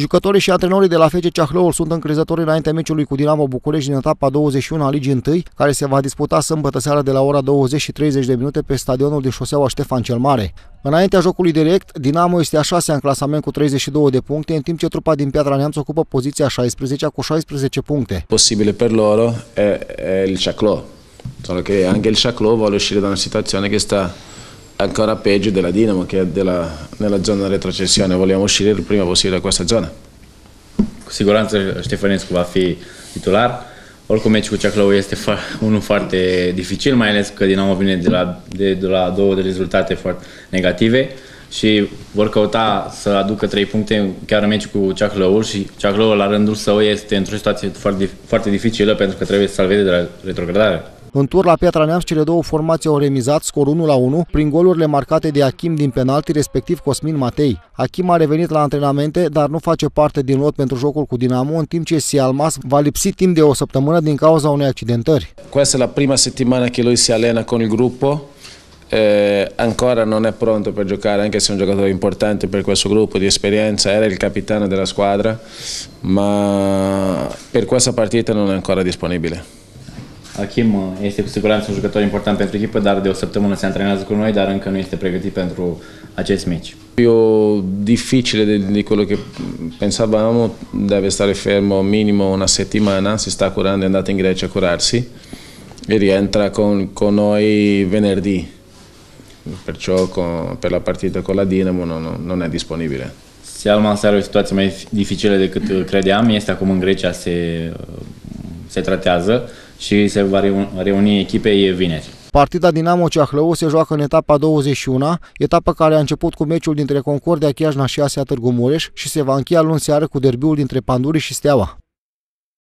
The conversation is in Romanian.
Jucătorii și antrenorii de la FC Ceahlăul sunt încrezători înaintea meciului cu Dinamo București din etapa 21 a Ligii 1, care se va disputa sâmbătă seara de la ora 20 și 30 de minute pe stadionul din șoseaua Ștefan cel Mare. Înaintea jocului direct, Dinamo este a șasea în clasament cu 32 de puncte, în timp ce trupa din Piatra Neamț ocupă poziția 16 cu 16 puncte. Possibile per loro è, è il Chaclò, solo che anche il Chaclò vuole uscire da una situazione che sta ancora peggio della Dinamo che è della, nella zona retrocessione, vogliamo uscire il prima possibile da questa zona. Cu siguranță Ștefănescu va fi titular. Oricum, meciul cu Ceaclău este unul foarte dificil, mai ales că Dinamo vine de la, de, de la două de rezultate foarte negative și vor căuta să aducă trei puncte chiar în meciul cu Ceaclăul și Ceaclăul la rândul său este într-o situație foarte, foarte dificilă pentru că trebuie să salveze de la retrogradare. În tur la Piatra Neamț, cele două formații au remizat scor 1 la 1 prin golurile marcate de Achim din penalti, respectiv Cosmin Matei. Achim a revenit la antrenamente, dar nu face parte din lot pentru jocul cu Dinamo, în timp ce Sialmas va lipsi timp de o săptămână din cauza unei accidentări. Questa è la prima settimana che lui si allena con il gruppo, eh, ancora non è pronto per giocare, anche se è un giocatore importante per questo gruppo di esperienza, era il capitano della squadra, ma per questa partita non è ancora disponibile. Achim uh, este cu siguranță un jucător important pentru echipă, dar de o săptămână se antrenează cu noi, dar încă nu este pregătit pentru acest meci. Più difficile di, di quello che pensavamo, deve stare fermo minimo una settimana, si sta curando, è andato in Grecia a curarsi e rientra con, con noi venerdì, perciò con, per la partita con la Dinamo non, non è disponibile. Sialmas are o situație mai dificilă decât credeam, este acum în Grecia, se, se tratează și se va reuni echipei vineri. Partida Dinamo Ceahlău se joacă în etapa 21, etapa care a început cu meciul dintre Concordia Chiajna și Asia Târgu Mureș și se va încheia luni seară cu derbiul dintre Panduri și Steaua.